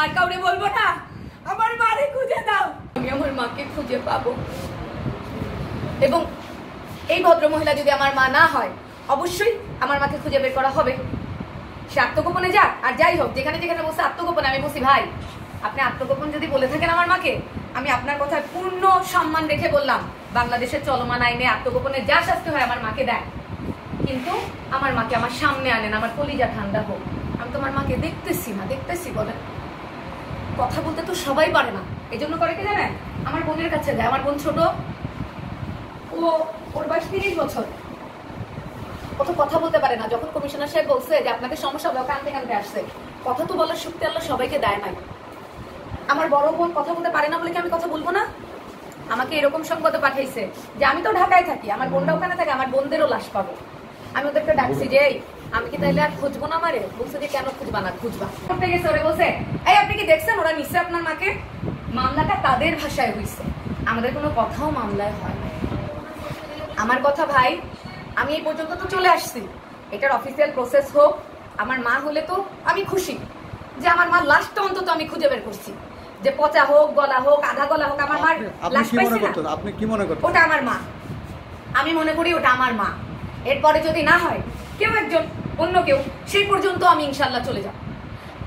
আর কাউরে বলব না, আমার মারে খুঁজে দাও। আমি আমার মাকে খুঁজে পাবো। এবং এই ভদ্র মহিলা যদি আমার মা না হয়, অবশ্যই আমার মাকে খুঁজে বের করা হবে। সে আত্মগোপনে যাক, আর যাই হোক, যেখানে যেখানে বসে আত্মগোপনে আমি বসি ভাই। আপনি আত্মগোপন যদি বলে থাকেন আমার মাকে, আমি আপনার কথায় পূর্ণ সম্মান রেখে বললাম বাংলাদেশের চলমান আইনে আত্মগোপনে যা শাস্তি হয় আমার মাকে দেয় কিন্তু আমার মাকে আমার সামনে আনেন, আমার কলিজা ঠান্ডা হোক। আমি তোমার মাকে দেখতেছি না, দেখতেছি বলেন। কথা বলতে তো সবাই পারে না। এই জন্য করে কি জানেন? আমার বোনের কাছে যায়। আমার বোন ছোট। ও, ওর বয়স তিরিশ বছর। ও তো কথা বলতে পারে না। যখন কমিশনার সাহেব বলছে যে আপনাদের সমস্যা ও কানতে কানতে আসছে। কথা তো বলার শক্তি আল্লাহ সবাইকে দেয় নাই। আমার বড় বোন কথা বলতে পারে না বলে কি আমি কথা বলব না? আমাকে এরকম সংবাদে পাঠাইছে যে আমি তো ঢাকায় থাকি। আমার বোনটা ওখানে থাকে, আমার বোনদেরও লাশ পাবো। আমি ওদেরকে ডাকছি যে আমি কি তাইলে আর খুঁজবো না মারে বলছে যে কেন খুঁজবা না খুঁজবা। করতে গেছে ওরে বলছে? এই আপনি কি দেখছেন? ওরা নিশ্চয় আপনার মাকে? মামলাটা তাদের ভাষায় হইছে। আমাদের কোনো কথাও মামলায় হয় না আমার কথা ভাই আমি এই পর্যন্ত তো চলে আসছি। এটার অফিসিয়াল প্রসেস হোক আমার মা হলে তো আমি খুশি। যে আমার মা লাশটা অন্তত আমি খুঁজে বের করছি। যে পচা হোক গলা হোক আধা গলা হোক আমার মার আপনি লাশ কি মনে পাইছি না। আপনি কি মনে করতেন? ওটা আমার মা। আমি মনে করি ওটা আমার মা। এরপরে যদি না হয় কেউ একজন অন্য কেউ সেই পর্যন্ত আমি ইনশাল্লাহ চলে যাব।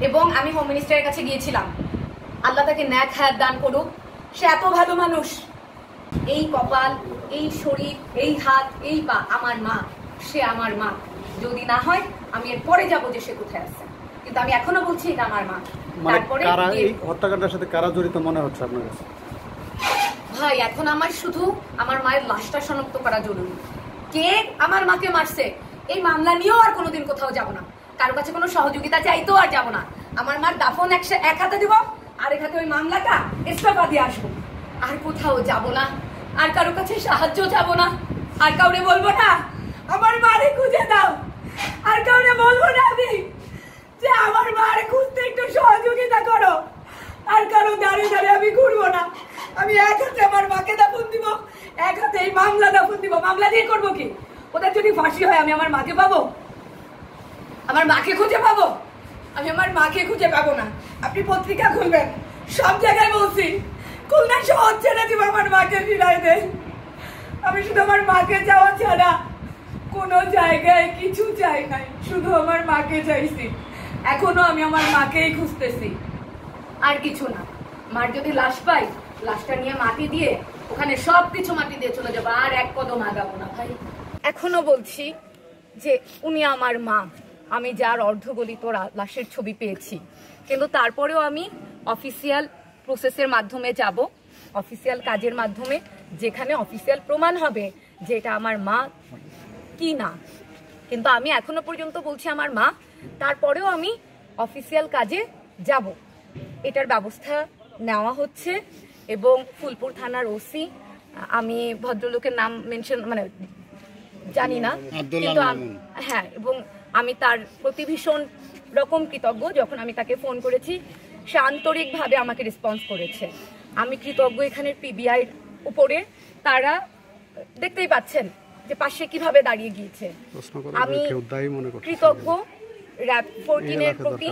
এবং আমি হোম মিনিস্টারের কাছে গিয়েছিলাম। আল্লাহ তাকে ন্যাক হায়াত দান করুক। সে এত ভালো মানুষ। এই কপাল এই শরীর এই হাত এই পা আমার মা সে আমার মা। যদি না হয় আমি এর পরে যাব যে সে কোথায় আছে। কিন্তু আমি এখনও বলছি এটা আমার মা। মানে তারপরে কারা গিয়ে- এই হত্যাকাণ্ডের সাথে কারা জড়িত মনে হচ্ছে আপনার কাছে? ভাই এখন আমার শুধু আমার মায়ের লাশটা শনাক্ত করা জরুরি। কে আমার মাকে মারছে? এই মামলা নিয়েও আর কোনোদিন কোথাও যাব না। কারও কাছে কোনো সহযোগিতা চাইতেও আর যাব না। আমার মার দাফন একসা- এক হাতে দিব আর এক হাতে ওই মামলাটা ইস্তফা দিয়ে আসব। আর কোথাও যাব না। আর কারও কাছে সাহায্য যাব না। আর কাউরে বলব না, আমার মারে খুঁজে দাও। আর কাউরে বলব না আমি, যে আমার মারে খুঁজতে একটু সহযোগিতা করো। আর কারও দাঁড়িয়ে দাঁড়িয়ে আমি ঘুরবো না। আমি এক হাতে আমার মাকে দাফন দিব, এক হাতে এই মামলা দাফন দিব। মামলা দিয়ে করব কি? ওদের যদি ফাঁসি হয়, আমি আমার মাকে পাবো? আমার মাকে খুঁজে পাবো? আমি আমার মাকে খুঁজে পাবো না। আপনি পত্রিকা খুলবেন। সব জায়গায় বলছি, খুলনা শহর ছেড়ে দিব আমার মাকে ফিরাই দে আমি শুধু আমার মাকে যাওয়া ছাড়া কোনো জায়গায় কিছু চাই নাই। শুধু আমার মাকে চাইছি। এখনও আমি আমার মাকেই খুঁজতেছি। আর কিছু না। মার যদি লাশ পাই, লাশটা নিয়ে মাটি দিয়ে ওখানে সব কিছু মাটি দিয়ে চলে যাব। আর এক কদম আগাবো না ভাই। এখনও বলছি যে উনি আমার মা। আমি যার অর্ধগলিত লাশের ছবি পেয়েছি। কিন্তু তারপরেও আমি অফিসিয়াল প্রসেসের মাধ্যমে যাব অফিসিয়াল কাজের মাধ্যমে, যেখানে অফিসিয়াল প্রমাণ হবে যে এটা আমার মা কি না। কিন্তু আমি এখনও পর্যন্ত বলছি আমার মা, তারপরেও আমি অফিসিয়াল কাজে যাব। এটার ব্যবস্থা নেওয়া হচ্ছে এবং ফুলপুর থানার ওসি, আমি ভদ্রলোকের নাম মেনশন মানে জানি না কিন্তু আম- হ্যাঁ এবং আমি তার প্রতি ভীষণ রকম কৃতজ্ঞ যখন আমি তাকে ফোন করেছি সে আন্তরিকভাবে আমাকে রেসপন্স করেছে। আমি কৃতজ্ঞ এখানের পিবিআই উপরে। তারা দেখতেই পাচ্ছেন যে পাশে কীভাবে দাঁড়িয়ে গিয়েছে। আমি মনে কৃতজ্ঞ র্যাব ফোরটিনের প্রতি।